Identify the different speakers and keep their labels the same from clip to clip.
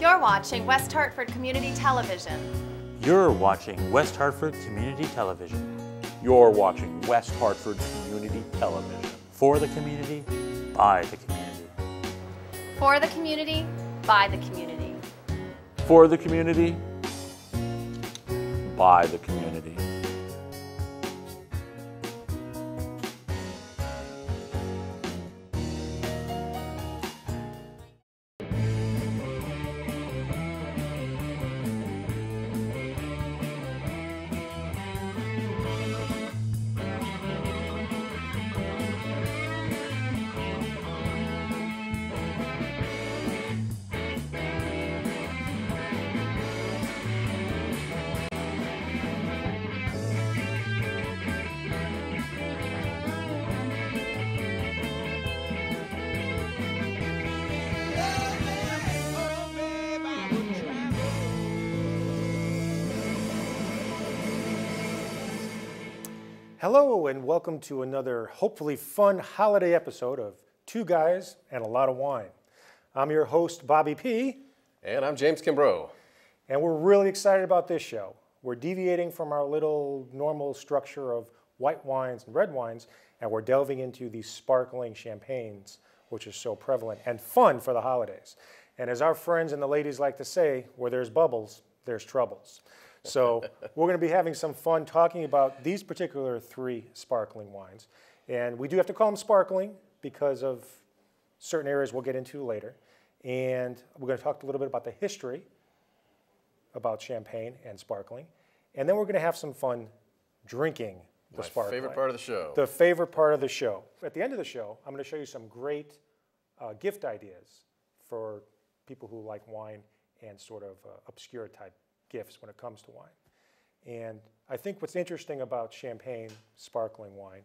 Speaker 1: You're watching West Hartford Community Television.
Speaker 2: You're watching West Hartford Community Television.
Speaker 3: You're watching West Hartford Community Television.
Speaker 2: For the community, by the community.
Speaker 1: For the community, by the community.
Speaker 3: For the community, by the community.
Speaker 4: Hello, and welcome to another hopefully fun holiday episode of Two Guys and a Lot of Wine. I'm your host, Bobby P.,
Speaker 5: And I'm James Kimbrough.
Speaker 4: and we're really excited about this show. We're deviating from our little normal structure of white wines and red wines, and we're delving into these sparkling champagnes, which is so prevalent and fun for the holidays. And as our friends and the ladies like to say, where there's bubbles, there's troubles. So we're going to be having some fun talking about these particular three sparkling wines. And we do have to call them sparkling because of certain areas we'll get into later. And we're going to talk a little bit about the history about champagne and sparkling. And then we're going to have some fun drinking the
Speaker 5: My
Speaker 4: sparkling.
Speaker 5: favorite part of the show.
Speaker 4: The favorite part of the show. At the end of the show, I'm going to show you some great uh, gift ideas for people who like wine and sort of uh, obscure type gifts when it comes to wine. And I think what's interesting about champagne sparkling wine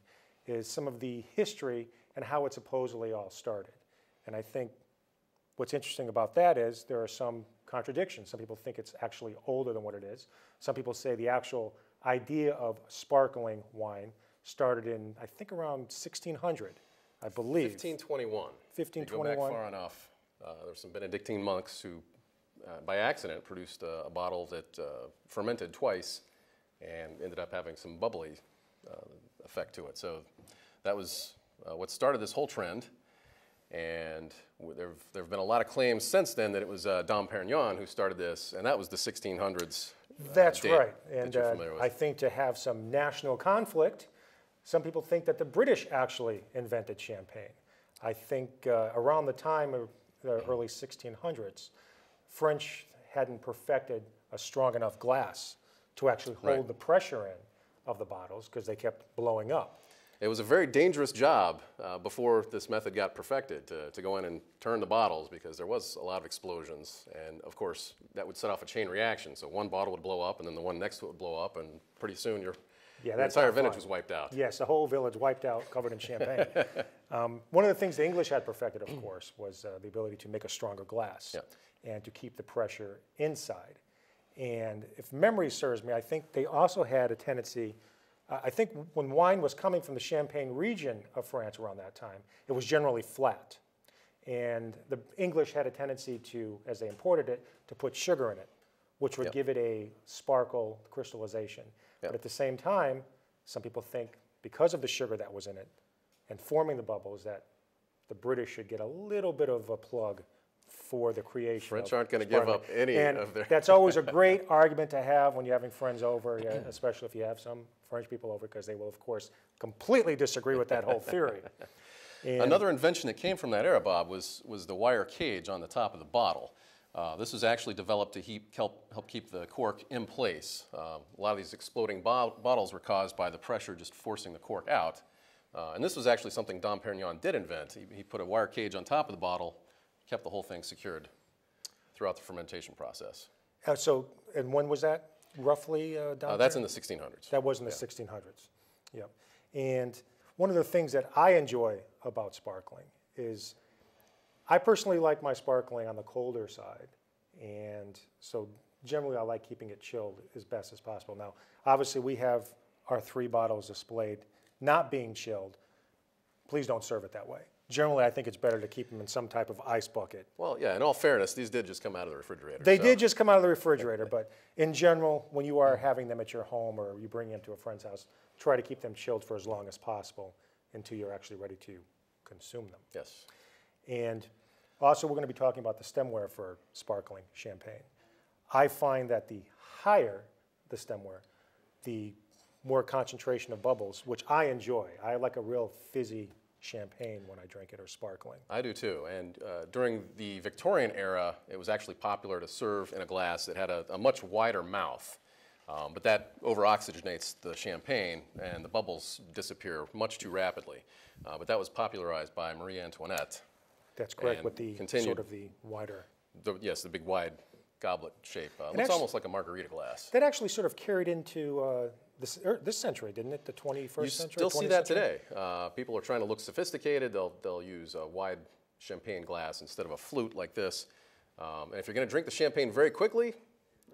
Speaker 4: is some of the history and how it supposedly all started. And I think what's interesting about that is there are some contradictions. Some people think it's actually older than what it is. Some people say the actual idea of sparkling wine started in, I think, around 1600, I believe.
Speaker 5: 1521. If you go
Speaker 4: 1521.
Speaker 5: back far enough, uh, there were some Benedictine monks who, uh, by accident, produced a, a bottle that uh, fermented twice and ended up having some bubbly uh, effect to it. So that was uh, what started this whole trend. And there have been a lot of claims since then that it was uh, Dom Perignon who started this, and that was the 1600s. uh,
Speaker 4: That's right.
Speaker 5: that
Speaker 4: And
Speaker 5: with.
Speaker 4: I think to have some national conflict, some people think that the British actually invented champagne. I think uh, around the time of the early 1600s, French hadn't perfected a strong enough glass to actually hold
Speaker 5: Right.
Speaker 4: the pressure in of the bottles because they kept blowing up.
Speaker 5: It was a very dangerous job uh, before this method got perfected to, to go in and turn the bottles because there was a lot of explosions. And of course, that would set off a chain reaction. So one bottle would blow up, and then the one next to it would blow up, and pretty soon your,
Speaker 4: Yeah, that's
Speaker 5: entire
Speaker 4: fun.
Speaker 5: was wiped out.
Speaker 4: Yes, the whole village wiped out, covered in champagne. um, one of the things the English had perfected, of course, was uh, the ability to make a stronger glass and to keep the pressure inside. And if memory serves me, I think they also had a tendency. Uh, I think when wine was coming from the Champagne region of France around that time, it was generally flat. And the English had a tendency to, as they imported it, to put sugar in it, which would
Speaker 5: Yep.
Speaker 4: give it a sparkle crystallization. But at the same time, some people think because of the sugar that was in it and forming the bubbles, that the British should get a little bit of a plug for the creation.
Speaker 5: French
Speaker 4: of
Speaker 5: aren't gonna give up any
Speaker 4: and
Speaker 5: of their-
Speaker 4: that's always a great argument to have when you're having friends over, especially if you have some French people over, because they will, of course, completely disagree with that whole theory. And-
Speaker 5: Another invention that came from that era, Bob, was, was the wire cage on the top of the bottle. Uh, this was actually developed to heap, help, help keep the cork in place. Um, a lot of these exploding bo- bottles were caused by the pressure just forcing the cork out. Uh, and this was actually something Dom Perignon did invent. He, he put a wire cage on top of the bottle, kept the whole thing secured throughout the fermentation process.
Speaker 4: Uh, so, and when was that roughly? Uh,
Speaker 5: Uh, that's
Speaker 4: Perry?
Speaker 5: in the 1600s.
Speaker 4: That was in the 1600s. Yep. And one of the things that I enjoy about sparkling is I personally like my sparkling on the colder side. And so generally I like keeping it chilled as best as possible. Now, obviously we have our three bottles displayed not being chilled. Please don't serve it that way. Generally I think it's better to keep them in some type of ice bucket.
Speaker 5: Well, yeah, in all fairness, these did just come out of the refrigerator.
Speaker 4: They
Speaker 5: so-
Speaker 4: did just come out of the refrigerator, but in general, when you are having them at your home or you bring them to a friend's house, try to keep them chilled for as long as possible until you're actually ready to consume them.
Speaker 5: Yes.
Speaker 4: And also, we're going to be talking about the stemware for sparkling champagne. I find that the higher the stemware, the more concentration of bubbles, which I enjoy. I like a real fizzy champagne when I drink it or sparkling.
Speaker 5: I do too. And uh, during the Victorian era, it was actually popular to serve in a glass that had a, a much wider mouth. Um, but that over oxygenates the champagne and the bubbles disappear much too rapidly. Uh, but that was popularized by Marie Antoinette.
Speaker 4: That's correct with the sort of the wider.
Speaker 5: The, yes, the big wide goblet shape. Uh, looks
Speaker 4: actu-
Speaker 5: almost like a margarita glass.
Speaker 4: That actually sort of carried into uh, this, er, this century, didn't it? The 21st
Speaker 5: You
Speaker 4: century?
Speaker 5: still see that
Speaker 4: century?
Speaker 5: today. Uh, people are trying to look sophisticated. They'll, they'll use a wide champagne glass instead of a flute like this. Um, and if you're going to drink the champagne very quickly,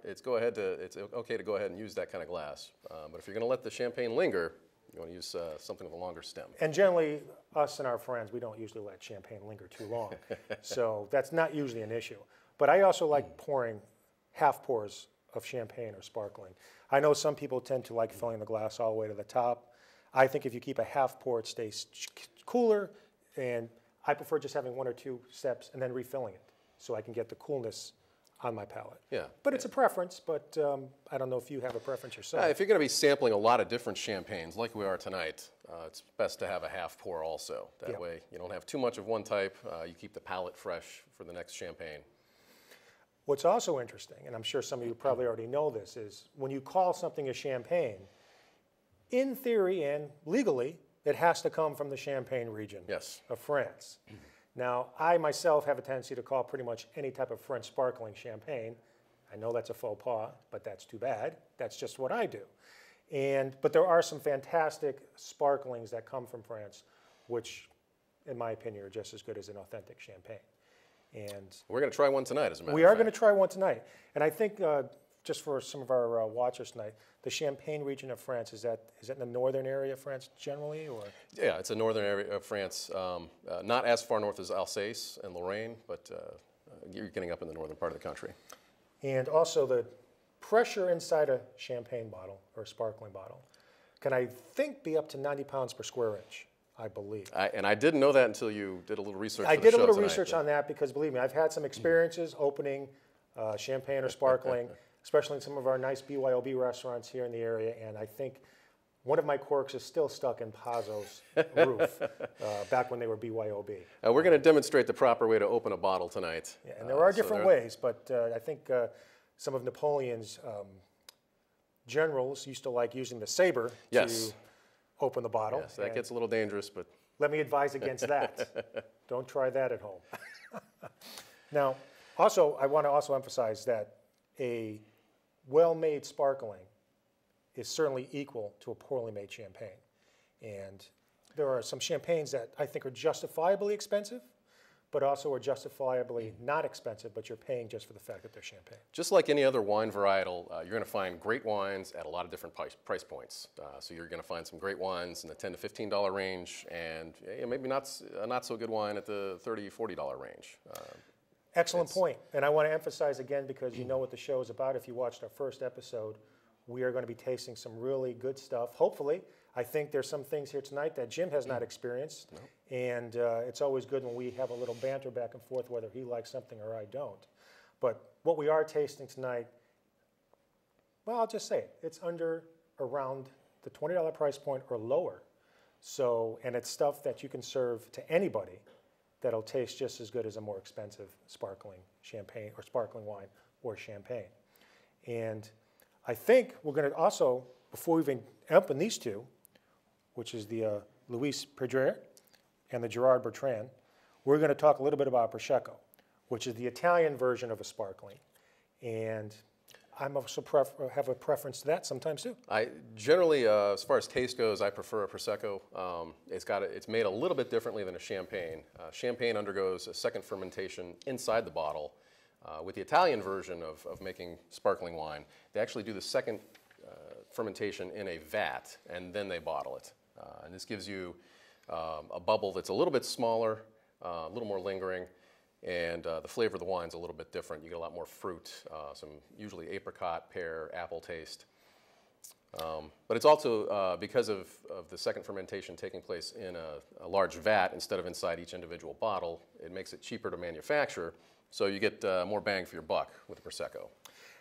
Speaker 5: it's go ahead to it's okay to go ahead and use that kind of glass. Uh, but if you're going to let the champagne linger, you want to use uh, something with a longer stem.
Speaker 4: And generally, us and our friends, we don't usually let champagne linger too long. so that's not usually an issue. But I also like pouring half pours of champagne or sparkling. I know some people tend to like filling the glass all the way to the top. I think if you keep a half pour, it stays cooler. And I prefer just having one or two steps and then refilling it so I can get the coolness on my palate.
Speaker 5: Yeah.
Speaker 4: But it's a preference, but um, I don't know if you have a preference yourself.
Speaker 5: Uh, if you're going to be sampling a lot of different champagnes like we are tonight, uh, it's best to have a half pour also. That
Speaker 4: Yeah.
Speaker 5: way you don't have too much of one type. Uh, you keep the palate fresh for the next champagne.
Speaker 4: What's also interesting, and I'm sure some of you probably already know this, is when you call something a champagne, in theory and legally, it has to come from the Champagne region
Speaker 5: Yes.
Speaker 4: of France. Now, I myself have a tendency to call pretty much any type of French sparkling champagne. I know that's a faux pas, but that's too bad. That's just what I do. And, but there are some fantastic sparklings that come from France, which, in my opinion, are just as good as an authentic champagne. And
Speaker 5: We're going to try one tonight, as a matter
Speaker 4: we are going to try one tonight. And I think, uh, just for some of our uh, watchers tonight, the Champagne region of France, is that, is that in the northern area of France generally, or?
Speaker 5: Yeah, it's a northern area of France, um, uh, not as far north as Alsace and Lorraine, but uh, uh, you're getting up in the northern part of the country.
Speaker 4: And also the pressure inside a champagne bottle or a sparkling bottle can, I think, be up to 90 pounds per square inch, I believe.
Speaker 5: I, and I didn't know that until you did a little research.
Speaker 4: I did a little
Speaker 5: tonight,
Speaker 4: research
Speaker 5: but-
Speaker 4: on that because, believe me, I've had some experiences opening uh, champagne or sparkling, especially in some of our nice BYOB restaurants here in the area. And I think one of my quirks is still stuck in Pazzo's roof uh, back when they were BYOB.
Speaker 5: Uh, we're going to demonstrate the proper way to open a bottle tonight.
Speaker 4: Yeah, and there
Speaker 5: Uh,
Speaker 4: are
Speaker 5: so
Speaker 4: different
Speaker 5: there-
Speaker 4: ways, but uh, I think uh, some of Napoleon's um, generals used to like using the saber
Speaker 5: Yes.
Speaker 4: to open the bottle.
Speaker 5: Yes, that gets a little dangerous, but
Speaker 4: Let me advise against that. Don't try that at home. now, also, I want to also emphasize that a well-made sparkling is certainly equal to a poorly made champagne. And there are some champagnes that I think are justifiably expensive, but also are justifiably not expensive, but you're paying just for the fact that they're champagne.
Speaker 5: just like any other wine varietal, uh, you're going to find great wines at a lot of different price, price points. Uh, so you're going to find some great wines in the 10 to 15 dollar range, and yeah, maybe not a not so good wine at the 30 40 dollar range. Uh,
Speaker 4: Excellent point. And I want to emphasize again, because you know what the show is about if you watched our first episode, we are going to be tasting some really good stuff. Hopefully, I think there's some things here tonight that Jim has not experienced. And uh, it's always good when we have a little banter back and forth whether he likes something or I don't. But what we are tasting tonight, well, I'll just say it. It's under around the $20 price point or lower. So, and it's stuff that you can serve to anybody that'll taste just as good as a more expensive sparkling champagne or sparkling wine or champagne. And I think we're going to also, before we even open these two, which is the uh, Louis Perdrier and the Gerard Bertrand, we're going to talk a little bit about Prosecco, which is the Italian version of a sparkling. And I'm also have a preference to that sometimes too.
Speaker 5: I generally, uh, as far as taste goes, I prefer a prosecco. Um, it's got a, it's made a little bit differently than a champagne. Uh, champagne undergoes a second fermentation inside the bottle. Uh, with the Italian version of, of making sparkling wine, they actually do the second uh, fermentation in a vat and then they bottle it. Uh, and this gives you um, a bubble that's a little bit smaller, uh, a little more lingering, and uh, the flavor of the wine's a little bit different. You get a lot more fruit, uh, some usually apricot, pear, apple taste. Um, but it's also uh, because of, of the second fermentation taking place in a, a large vat instead of inside each individual bottle, it makes it cheaper to manufacture. So you get uh, more bang for your buck with the Prosecco.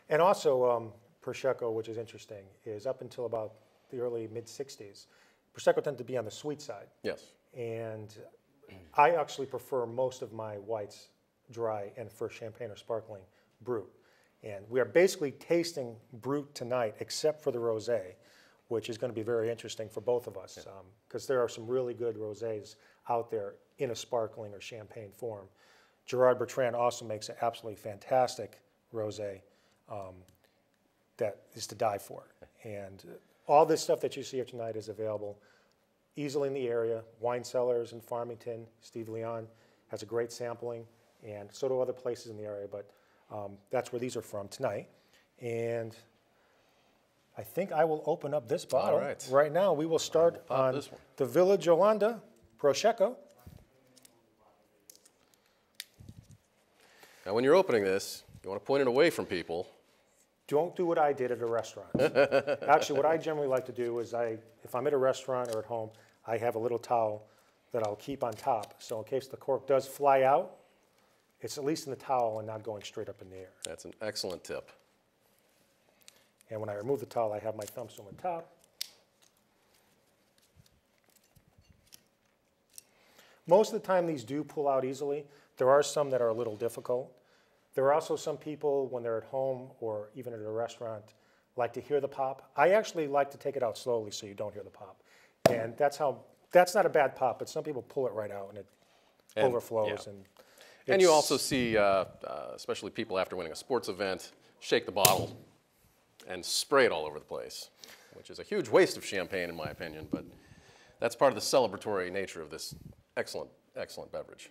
Speaker 4: And also, um, Prosecco, which is interesting, is up until about the early mid 60s, Prosecco tended to be on the sweet side.
Speaker 5: Yes.
Speaker 4: And I actually prefer most of my whites dry and for champagne or sparkling brut. And we are basically tasting brut tonight, except for the rosé, which is going to be very interesting for both of us, because there are some really good rosés out there in a sparkling or champagne form. Gerard Bertrand also makes an absolutely fantastic rosé um, that is to die for. And all this stuff that you see here tonight is available easily in the area. Wine cellars in Farmington, Steve Leon has a great sampling, and so do other places in the area. But um, that's where these are from tonight. And I think I will open up this bottle
Speaker 5: right.
Speaker 4: now. We will start
Speaker 5: pop
Speaker 4: on
Speaker 5: this one.
Speaker 4: the Village Jolanda Prosecco.
Speaker 5: Now, when you're opening this, you want to point it away from people.
Speaker 4: Don't do what I did at a restaurant. Actually, what I generally like to do is I, if I'm at a restaurant or at home, I have a little towel that I'll keep on top. So in case the cork does fly out, it's at least in the towel and not going straight up in the air.
Speaker 5: That's an excellent tip.
Speaker 4: And when I remove the towel, I have my thumbs on the top. Most of the time, these do pull out easily. There are some that are a little difficult. There are also some people, when they're at home or even at a restaurant, like to hear the pop. I actually like to take it out slowly so you don't hear the pop. And that's how, that's not a bad pop, but some people pull it right out and it
Speaker 5: And-
Speaker 4: overflows.
Speaker 5: yeah.
Speaker 4: And,
Speaker 5: And you also see, uh, uh, especially people after winning a sports event, shake the bottle and spray it all over the place, which is a huge waste of champagne, in my opinion. But that's part of the celebratory nature of this excellent, excellent beverage.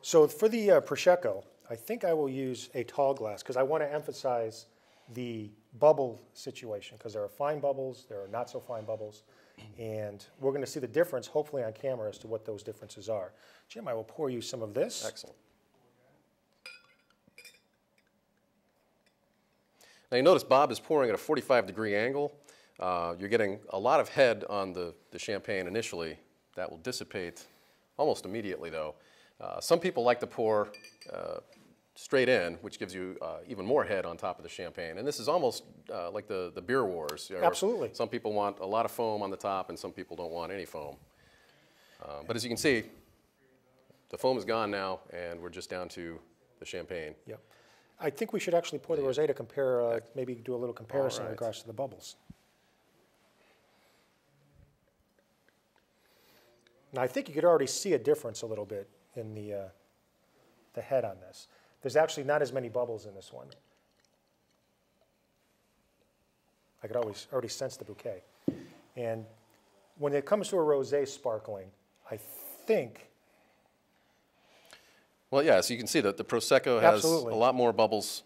Speaker 4: So for the uh, Prosecco, I think I will use a tall glass because I want to emphasize the bubble situation because there are fine bubbles, there are not so fine bubbles, and we're going to see the difference, hopefully on camera, as to what those differences are. Jim, I will pour you some of this.
Speaker 5: Excellent. Now you notice Bob is pouring at a 45 degree angle. Uh, you're getting a lot of head on the, the champagne initially. That will dissipate almost immediately though. Uh, some people like to pour uh, straight in, which gives you uh, even more head on top of the champagne. And this is almost uh, like the, the beer wars.
Speaker 4: Absolutely.
Speaker 5: Some people want a lot of foam on the top and some people don't want any foam. Uh, but as you can see, the foam is gone now, and we're just down to the champagne.
Speaker 4: Yep. I think we should actually pour the rosé to compare, uh, maybe do a little comparison in regards to the bubbles. Now, I think you could already see a difference a little bit in the, uh, the head on this. There's actually not as many bubbles in this one. I could always already sense the bouquet. And when it comes to a rosé sparkling, I think
Speaker 5: Well, yeah, so you can see that the Prosecco has
Speaker 4: Absolutely.
Speaker 5: a lot more bubbles,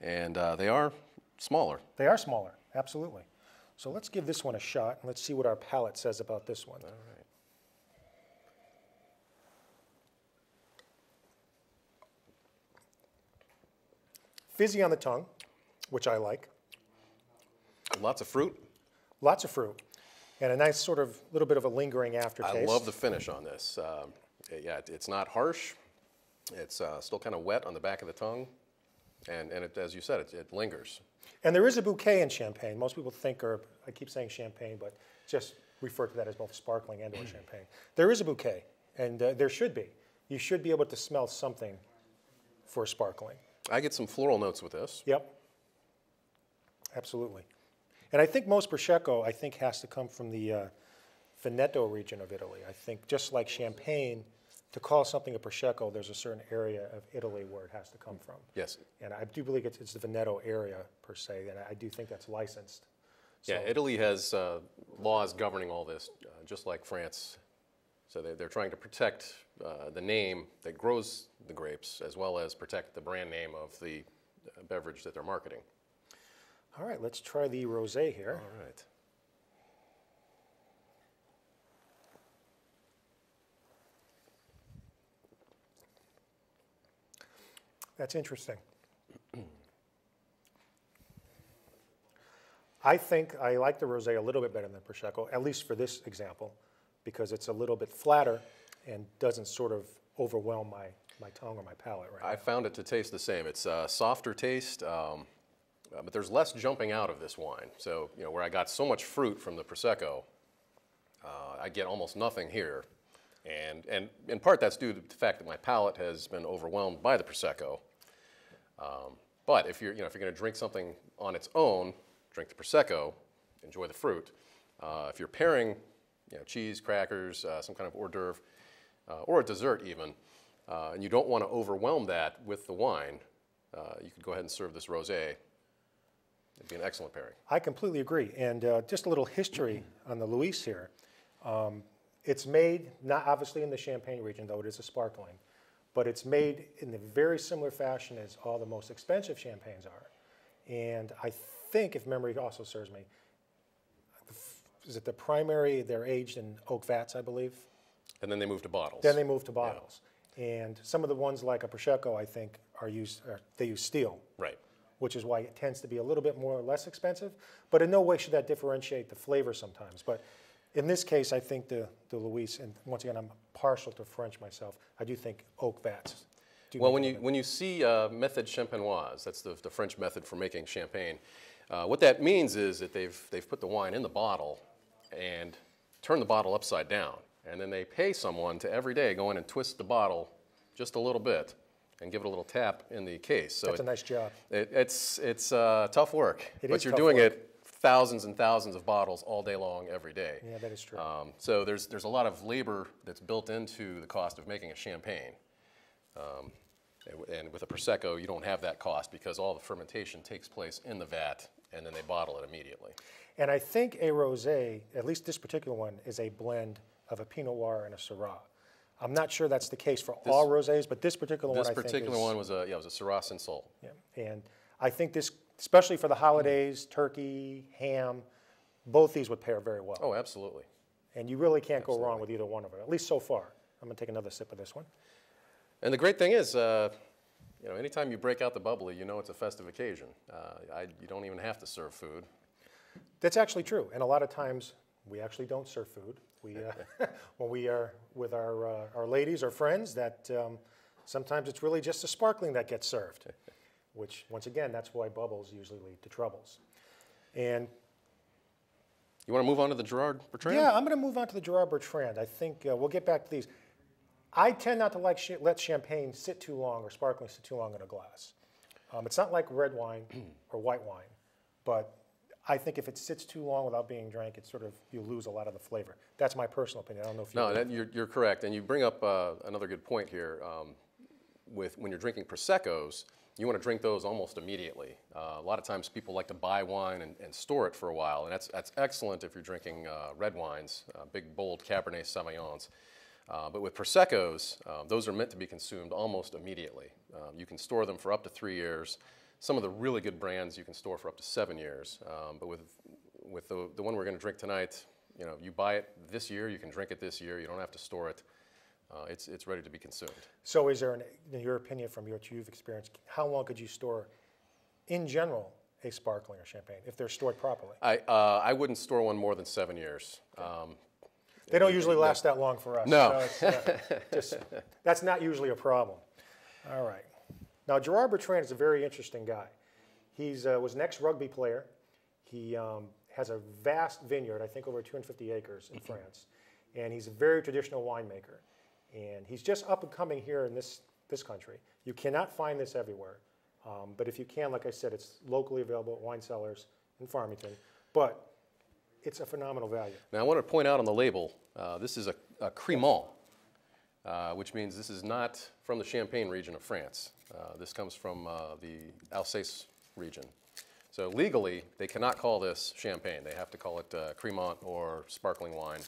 Speaker 5: and uh, they are smaller.
Speaker 4: They are smaller, absolutely. So let's give this one a shot and let's see what our palate says about this one. Fizzy on the tongue, which I like.
Speaker 5: Lots of fruit.
Speaker 4: Lots of fruit. And a nice sort of little bit of a lingering aftertaste.
Speaker 5: I love the finish on this. Um, yeah, it- it's not harsh. It's uh, still kind of wet on the back of the tongue, and, and it, as you said, it, it lingers.
Speaker 4: And there is a bouquet in champagne. Most people think, or I keep saying champagne, but just refer to that as both sparkling and or champagne. There is a bouquet, and uh, there should be. You should be able to smell something for sparkling.
Speaker 5: I get some floral notes with this.
Speaker 4: Yep. Absolutely. And I think most Prosecco, I think, has to come from the uh, Veneto region of Italy. I think just like Champagne, to call something a Prosecco, there's a certain area of Italy where it has to come from.
Speaker 5: Yes.
Speaker 4: And I do believe it's, it's the Veneto area per se, and I do think that's licensed.
Speaker 5: Yeah,
Speaker 4: So-
Speaker 5: Italy has uh, laws governing all this, uh, just like France. So they, they're trying to protect uh, the name that grows the grapes as well as protect the brand name of the uh, beverage that they're marketing.
Speaker 4: All right, let's try the rosé here.
Speaker 5: All right.
Speaker 4: That's interesting. I think I like the rosé a little bit better than Prosecco, at least for this example, because it's a little bit flatter and doesn't sort of overwhelm my, my tongue or my palate right
Speaker 5: I found it to taste the same. It's a softer taste, um, uh, but there's less jumping out of this wine. So, you know, where I got so much fruit from the Prosecco, uh, I get almost nothing here. And, and in part, that's due to the fact that my palate has been overwhelmed by the Prosecco. Um, but if you're, you know, if you're going to drink something on its own, drink the Prosecco, enjoy the fruit. Uh, if you're pairing, you know, cheese, crackers, uh, some kind of hors d'oeuvre, uh, or a dessert even, uh, and you don't want to overwhelm that with the wine, uh, you could go ahead and serve this rosé. It'd be an excellent pairing.
Speaker 4: I completely agree. And uh, just a little history on the Louis here. Um, it's made, not obviously in the Champagne region, though it is a sparkling, but it's made in the very similar fashion as all the most expensive champagnes are. And I think, if memory also serves me, is it the primary, they're aged in oak vats, I believe?
Speaker 5: And then they move to bottles.
Speaker 4: Then they move to bottles. And some of the ones like a Prosecco, I think, are used, are, they use steel.
Speaker 5: Right.
Speaker 4: which is why it tends to be a little bit more or less expensive. But in no way should that differentiate the flavor sometimes. But in this case, I think the, the Louis, and once again, I'm partial to French myself, I do think oak vats. do
Speaker 5: Well, when you, when you see uh, method champenoise, that's the, the French method for making champagne, uh, what that means is that they've, they've put the wine in the bottle and turned the bottle upside down. And then they pay someone to every day go in and twist the bottle just a little bit and give it a little tap in the case. So
Speaker 4: That's a nice job.
Speaker 5: It, it's it's uh, tough work,
Speaker 4: It
Speaker 5: but you're doing
Speaker 4: work.
Speaker 5: it thousands and thousands of bottles all day long, every day.
Speaker 4: Yeah, that is true.
Speaker 5: Um, so there's there's a lot of labor that's built into the cost of making a champagne. Um, and with a prosecco, you don't have that cost because all the fermentation takes place in the vat, and then they bottle it immediately.
Speaker 4: And I think a rosé, at least this particular one, is a blend of a Pinot Noir and a Syrah. I'm not sure that's the case for all rosés, but this particular
Speaker 5: This
Speaker 4: one I think
Speaker 5: particular
Speaker 4: is,
Speaker 5: one was a yeah, it was a Syrah Cinsault.
Speaker 4: Yeah, and I think this, especially for the holidays, turkey, ham, both these would pair very well.
Speaker 5: Oh, absolutely.
Speaker 4: And you really can't go wrong with either one of them, at least so far. I'm going to take another sip of this one.
Speaker 5: And the great thing is, uh, you know, anytime you break out the bubbly, you know it's a festive occasion. Uh, I, you don't even have to serve food.
Speaker 4: That's actually true. And a lot of times we actually don't serve food. We, uh, when we are with our, uh, our ladies or friends, that um, sometimes it's really just the sparkling that gets served, which, once again, that's why bubbles usually lead to troubles. And
Speaker 5: You want to move on to the Gerard Bertrand?
Speaker 4: yeah, I'm going to move on to the Gerard Bertrand. I think uh, we'll get back to these. I tend not to like sh- let champagne sit too long or sparkling sit too long in a glass. Um, it's not like red wine or white wine, but I think if it sits too long without being drank, it sort of you lose a lot of the flavor. That's my personal opinion. I don't know if you
Speaker 5: no, that, you're, you're correct. And you bring up uh, another good point here. Um, with when you're drinking Prosecco's, you want to drink those almost immediately. Uh, a lot of times people like to buy wine and, and store it for a while, and that's, that's excellent if you're drinking uh, red wines, uh, big, bold Cabernet Sauvignons. Uh, but with Prosecco's, uh, those are meant to be consumed almost immediately. Um, you can store them for up to three years. Some of the really good brands you can store for up to seven years. Um, but with, with the, the one we're going to drink tonight, you know, you buy it this year, you can drink it this year, you don't have to store it. Uh, it's, it's ready to be consumed.
Speaker 4: So, is there, an, in your opinion, from what you've experienced, how long could you store, in general, a sparkling or champagne if they're stored properly?
Speaker 5: I, uh, I wouldn't store one more than seven years. Um,
Speaker 4: They don't usually last that long for us.
Speaker 5: No.
Speaker 4: it's, uh, just, that's not usually a problem. All right. Now, Gerard Bertrand is a very interesting guy. He uh, was an ex-rugby player. He um, has a vast vineyard, I think over 250 acres in France, and he's a very traditional winemaker. And he's just up and coming here in this, this country. You cannot find this everywhere. Um, but if you can, like I said, it's locally available at wine cellars in Farmington. But it's a phenomenal value.
Speaker 5: now, I want to point out on the label, uh, this is a, a Cremant, uh, which means this is not from the Champagne region of France. Uh, this comes from uh, the Alsace region. So legally, they cannot call this champagne. They have to call it uh, Cremant or sparkling wine.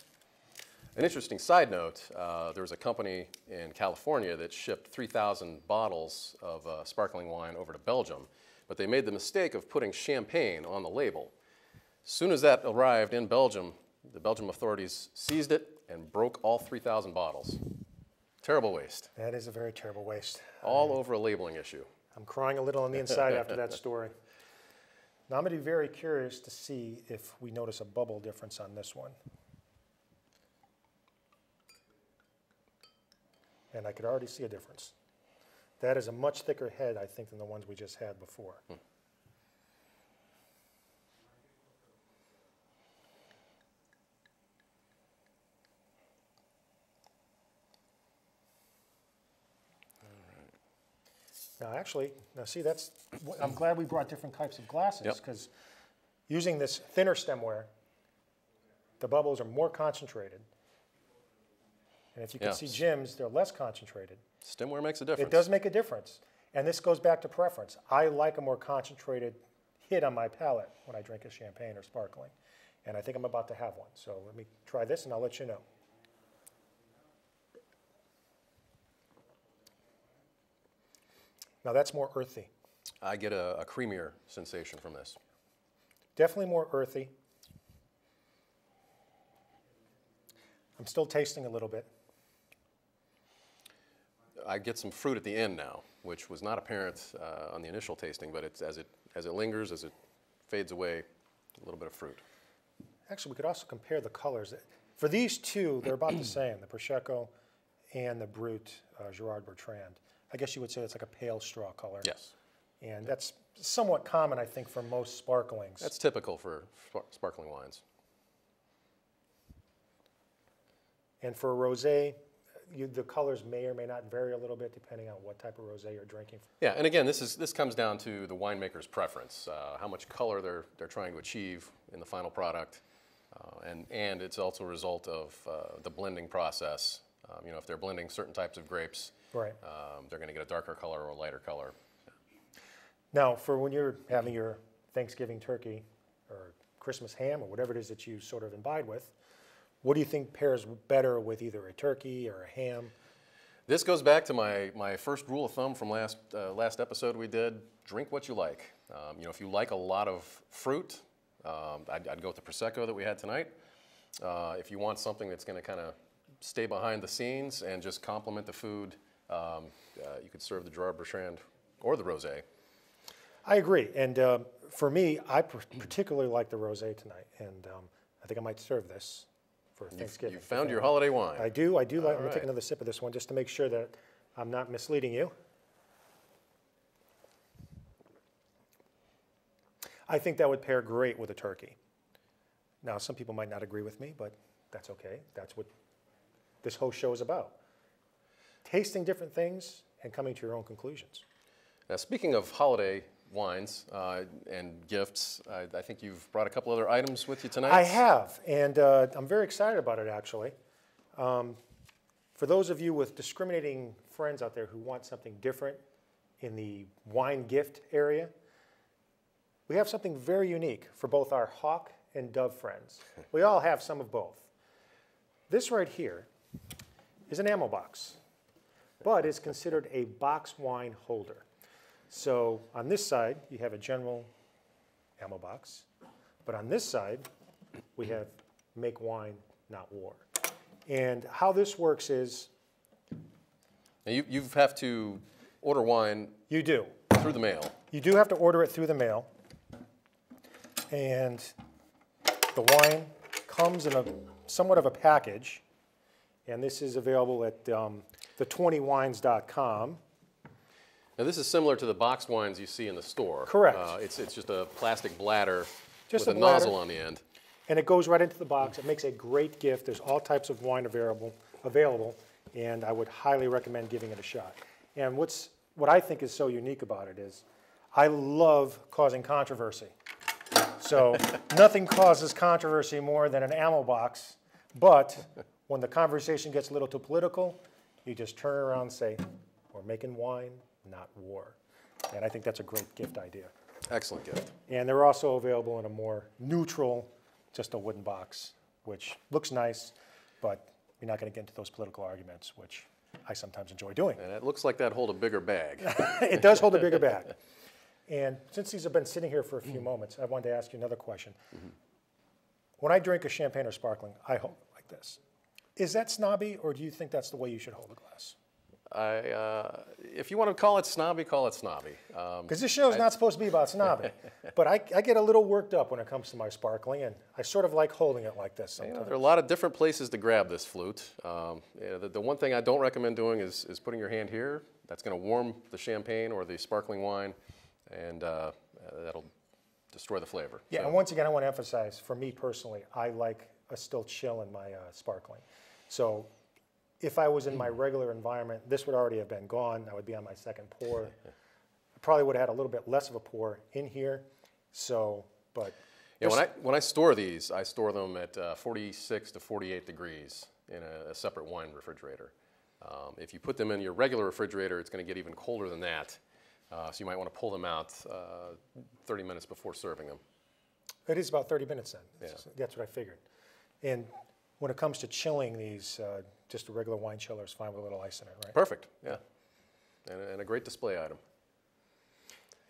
Speaker 5: An interesting side note, uh, there was a company in California that shipped 3,000 bottles of sparkling wine over to Belgium, but they made the mistake of putting champagne on the label. As soon as that arrived in Belgium, the Belgium authorities seized it and broke all 3,000 bottles. Terrible waste,
Speaker 4: That is a very terrible waste.
Speaker 5: all over a labeling issue.
Speaker 4: I'm crying a little on the inside after that story. Now I'm going to be very curious to see if we notice a bubble difference on this one. And I could already see a difference. That is a much thicker head, I think, than the ones we just had before. Hmm. Now, actually, now see, that's, I'm glad we brought different types of glasses
Speaker 5: Yep.
Speaker 4: because using this thinner stemware, the bubbles are more concentrated. And if you can see. Jim's, they're less concentrated.
Speaker 5: Stemware makes a difference.
Speaker 4: It does make a difference. And this goes back to preference. I like a more concentrated hit on my palate when I drink a champagne or sparkling. And I think I'm about to have one. So let me try this and I'll let you know. Now that's more earthy.
Speaker 5: I get a, a creamier sensation from this.
Speaker 4: Definitely more earthy. I'm still tasting a little bit.
Speaker 5: I get some fruit at the end now, which was not apparent uh, on the initial tasting, but it's, as, it, as it lingers, as it fades away, a little bit of fruit.
Speaker 4: Actually, we could also compare the colors. For these two, they're about the same, the Prosecco and the Brut uh, Gerard Bertrand. I guess you would say it's like a pale straw color.
Speaker 5: Yes.
Speaker 4: And that's somewhat common, I think, for most sparklings.
Speaker 5: That's typical for sparkling wines.
Speaker 4: and for a rosé, you, the colors may or may not vary a little bit depending on what type of rosé you're drinking.
Speaker 5: Yeah, and again, this, is, this comes down to the winemaker's preference, uh, how much color they're, they're trying to achieve in the final product. Uh, and, and it's also a result of uh, the blending process. Um, you know, if they're blending certain types of grapes,
Speaker 4: Right.
Speaker 5: um, they're going to get a darker color or a lighter color.
Speaker 4: Now, for when you're having your Thanksgiving turkey or Christmas ham or whatever it is that you sort of imbibe with, what do you think pairs better with either a turkey or a ham?
Speaker 5: This goes back to my, my first rule of thumb from last, uh, last episode we did drink what you like. Um, you know, if you like a lot of fruit, um, I'd, I'd go with the Prosecco that we had tonight. Uh, if you want something that's going to kind of stay behind the scenes and just complement the food, um, uh, you could serve the Gerard Bertrand or the Rosé.
Speaker 4: I agree. And uh, for me, I par- particularly like the rosé tonight. And um, I think I might serve this for Thanksgiving.
Speaker 5: You found your holiday wine.
Speaker 4: I do. I do. like.
Speaker 5: All
Speaker 4: Let me take another sip of this one just to make sure that I'm not misleading you. I think that would pair great with a turkey. Now, some people might not agree with me, but that's okay. That's what this whole show is about. Tasting different things and coming to your own conclusions.
Speaker 5: Now, speaking of holiday wines uh, and gifts, I, I think you've brought a couple other items with you tonight.
Speaker 4: I have, and uh, I'm very excited about it actually. Um, for those of you with discriminating friends out there who want something different in the wine gift area, we have something very unique for both our hawk and dove friends. We all have some of both. This right here is an ammo box, but it's considered a box wine holder. So on this side, you have a general ammo box, but on this side, we have make wine, not war. And how this works is
Speaker 5: Now, you, you have to order wine
Speaker 4: you do.
Speaker 5: through the mail.
Speaker 4: You do have to order it through the mail. And the wine comes in a somewhat of a package. And this is available at um, the20wines.com.
Speaker 5: Now, this is similar to the boxed wines you see in the store.
Speaker 4: Correct.
Speaker 5: Uh, it's, it's just a plastic bladder
Speaker 4: Just
Speaker 5: with
Speaker 4: a
Speaker 5: a,
Speaker 4: bladder.
Speaker 5: nozzle on the end.
Speaker 4: And it goes right into the box. It makes a great gift. There's all types of wine available, available, and I would highly recommend giving it a shot. And what's what I think is so unique about it is I love causing controversy. So nothing causes controversy more than an ammo box. But when the conversation gets a little too political, you just turn around and say, "We're making wine, not war." And I think that's a great gift idea.
Speaker 5: Excellent gift.
Speaker 4: And they're also available in a more neutral, just a wooden box, which looks nice, but you're not going to get into those political arguments, which I sometimes enjoy doing.
Speaker 5: And it looks like that hold a bigger bag.
Speaker 4: it does hold a bigger bag. And since these have been sitting here for a few mm-hmm. moments, I wanted to ask you another question. Mm-hmm. When I drink a champagne or sparkling, I hold like this. Is that snobby, or do you think that's the way you should hold a glass?
Speaker 5: I, uh, if you want to call it snobby, call it snobby. Um,
Speaker 4: Because this show is not supposed to be about snobbing, but I, I get a little worked up when it comes to my sparkling, and I sort of like holding it like this
Speaker 5: you know,
Speaker 4: sometimes.
Speaker 5: there are a lot of different places to grab this flute. Um, the, the one thing I don't recommend doing is, is putting your hand here. That's going to warm the champagne or the sparkling wine, and uh, that'll destroy the flavor.
Speaker 4: Yeah,
Speaker 5: So-
Speaker 4: and once again, I want to emphasize, for me personally, I like a still chill in my uh, sparkling. So if I was in my regular environment, this would already have been gone. I would be on my second pour. I probably would have had a little bit less of a pour in here. So, but
Speaker 5: Yeah, when I, when I store these, I store them at uh, 46 to 48 degrees in a, a separate wine refrigerator. Um, if you put them in your regular refrigerator, it's going to get even colder than that. Uh, so you might want to pull them out uh, 30 minutes before serving them.
Speaker 4: it is about 30 minutes then. That's- That's what I figured. And when it comes to chilling these, uh, just a regular wine chiller is fine with a little ice in it, right?
Speaker 5: Perfect, yeah. And, a- and a great display item.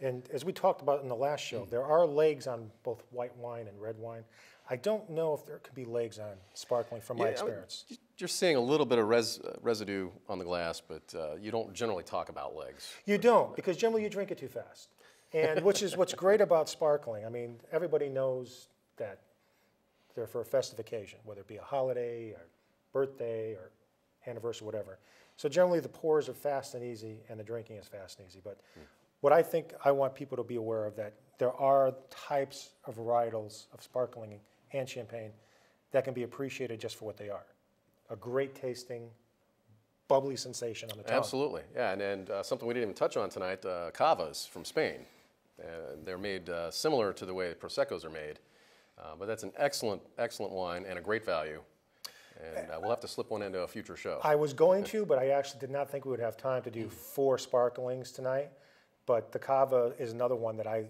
Speaker 4: And as we talked about in the last show, there are legs on both white wine and red wine. I don't know if there could be legs on sparkling from my
Speaker 5: Yeah, I mean,
Speaker 4: experience.
Speaker 5: You're seeing a little bit of res, uh, residue on the glass, but uh, you don't generally talk about legs.
Speaker 4: You don't, because generally you drink it too fast. And which is what's great about sparkling. I mean, everybody knows that they're for a festive occasion, whether it be a holiday or birthday or anniversary, whatever. So generally the pours are fast and easy and the drinking is fast and easy. But what I think I want people to be aware of that there are types of varietals of sparkling and champagne that can be appreciated just for what they are. A great tasting, bubbly sensation on the tongue.
Speaker 5: Absolutely, yeah, and, and uh, something we didn't even touch on tonight, uh, cavas from Spain. Uh, they're made uh, similar to the way Prosecco's are made, uh, but that's an excellent, excellent wine and a great value. And uh, we'll have to slip one into a future show.
Speaker 4: I was going to, but I actually did not think we would have time to do four sparklings tonight. But the cava is another one that I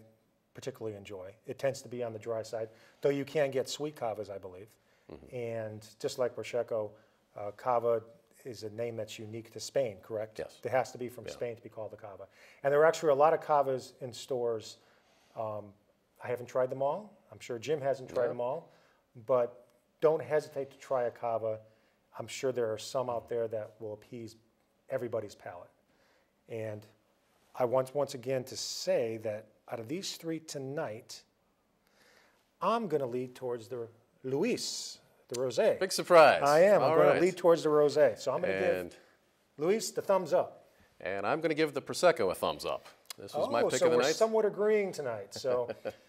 Speaker 4: particularly enjoy. It tends to be on the dry side, though you can get sweet cavas, I believe. And just like Prosecco, uh, cava is a name that's unique to Spain, correct?
Speaker 5: Yes.
Speaker 4: It has to be from Spain to be called the cava. And there are actually a lot of cavas in stores. Um, I haven't tried them all. I'm sure Jim hasn't tried
Speaker 5: Yeah.
Speaker 4: them all. But don't hesitate to try a cava. I'm sure there are some out there that will appease everybody's palate. And I want once again to say that out of these three tonight, I'm going to lead towards the Louis, the rosé.
Speaker 5: Big surprise.
Speaker 4: I am. I'm
Speaker 5: All
Speaker 4: going
Speaker 5: right.
Speaker 4: to lead towards the rosé. So I'm going to give Louis the thumbs up.
Speaker 5: and I'm going to give the Prosecco a thumbs up. This was my
Speaker 4: oh,
Speaker 5: pick
Speaker 4: so
Speaker 5: of the
Speaker 4: we're
Speaker 5: night.
Speaker 4: somewhat agreeing tonight. So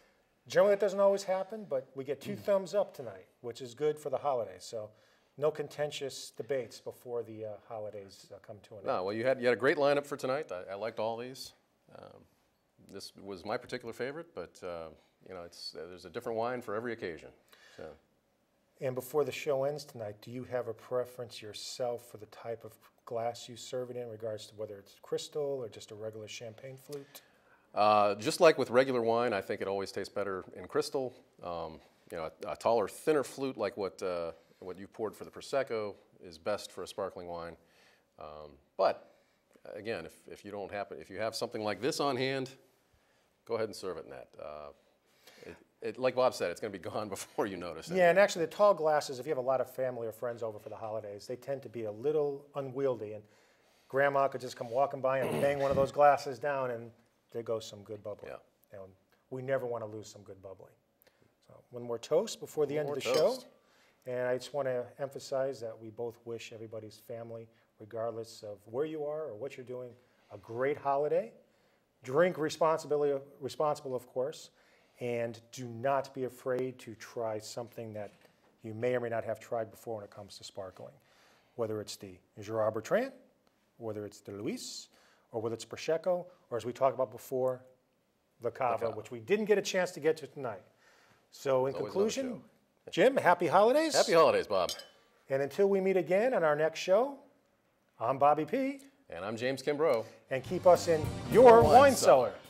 Speaker 4: generally that doesn't always happen, but we get
Speaker 5: Mm.
Speaker 4: two thumbs up tonight, which is good for the holidays. So no contentious debates before the uh, holidays uh, come to an end.
Speaker 5: No, well, you had, you had a great lineup for tonight. I, I liked all these. Um, this was my particular favorite, but uh, you know, it's, uh, there's a different wine for every occasion. So.
Speaker 4: And before the show ends tonight, do you have a preference yourself for the type of glass you serve it in, regards to whether it's crystal or just a regular champagne flute?
Speaker 5: Uh, just like with regular wine, I think it always tastes better in crystal. Um, you know, a, a taller, thinner flute like what uh, what you poured for the prosecco is best for a sparkling wine. Um, but again, if, if you don't happen, if you have something like this on hand, go ahead and serve it in that. Uh, it, it, like Bob said, it's going to be gone before you notice it.
Speaker 4: Yeah, and actually, the tall glasses, if you have a lot of family or friends over for the holidays, they tend to be a little unwieldy. And grandma could just come walking by and bang one of those glasses down, and there goes some good bubbly.
Speaker 5: Yeah.
Speaker 4: And we never want to lose some good bubbly. So, one more toast before the end of the show. And I just want to emphasize that we both wish everybody's family, regardless of where you are or what you're doing, a great holiday. Drink responsibly, responsible, of course, and do not be afraid to try something that you may or may not have tried before when it comes to sparkling. Whether it's the Gerard Bertrand, whether it's the Louis, or whether it's Prosecco, or as we talked about before, the Cava,
Speaker 5: Cava.
Speaker 4: which we didn't get a chance to get to tonight. So, in
Speaker 5: Always
Speaker 4: conclusion. Jim, happy holidays.
Speaker 5: Happy holidays, Bob.
Speaker 4: And until we meet again on our next show, I'm Bobby P.
Speaker 5: And I'm James Kimbrough.
Speaker 4: And keep us in your wine,
Speaker 5: Wine
Speaker 4: cellar.
Speaker 5: cellar.